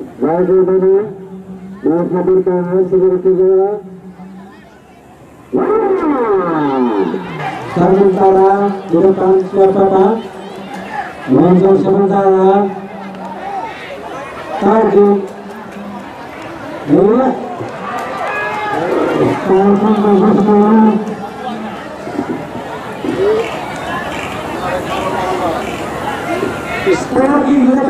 Lagi mana? Mau bertahan segera segera. Wah! Sementara di depan siapa Pak? Muncul sementara. Tadi. Ya. Sekarang bagus sekarang. Lagi di depan sama-sama.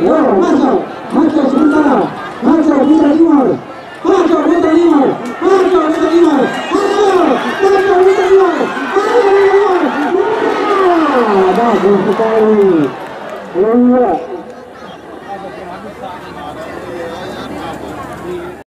Bueno, marcha, marcha, punta, marcha, punta, limón, marcha, punta, limón, marcha, punta, limón, marcha, punta, limón, marcha, punta, limón, marcha, punta, limón,